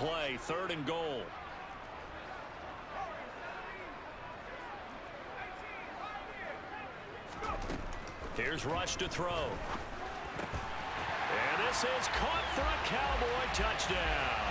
play, third and goal. Here's Rush to throw. And this is caught for a Cowboy touchdown.